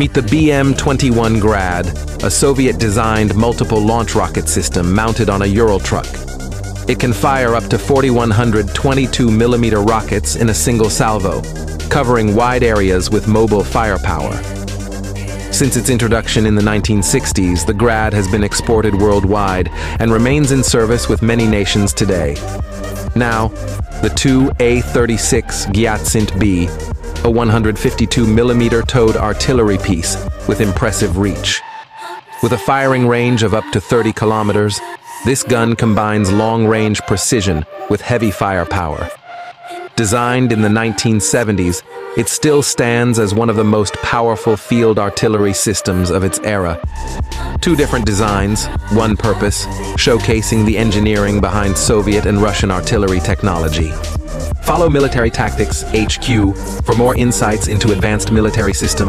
Meet the BM-21 Grad, a Soviet-designed multiple launch rocket system mounted on a Ural truck. It can fire up to 4,100 22mm rockets in a single salvo, covering wide areas with mobile firepower. Since its introduction in the 1960s, the Grad has been exported worldwide and remains in service with many nations today. Now, the two A-36 Giatsint B a 152mm towed artillery piece with impressive reach. With a firing range of up to 30 kilometers, this gun combines long-range precision with heavy firepower. Designed in the 1970s, it still stands as one of the most powerful field artillery systems of its era. Two different designs, one purpose, showcasing the engineering behind Soviet and Russian artillery technology. Follow Military Tactics HQ for more insights into advanced military systems.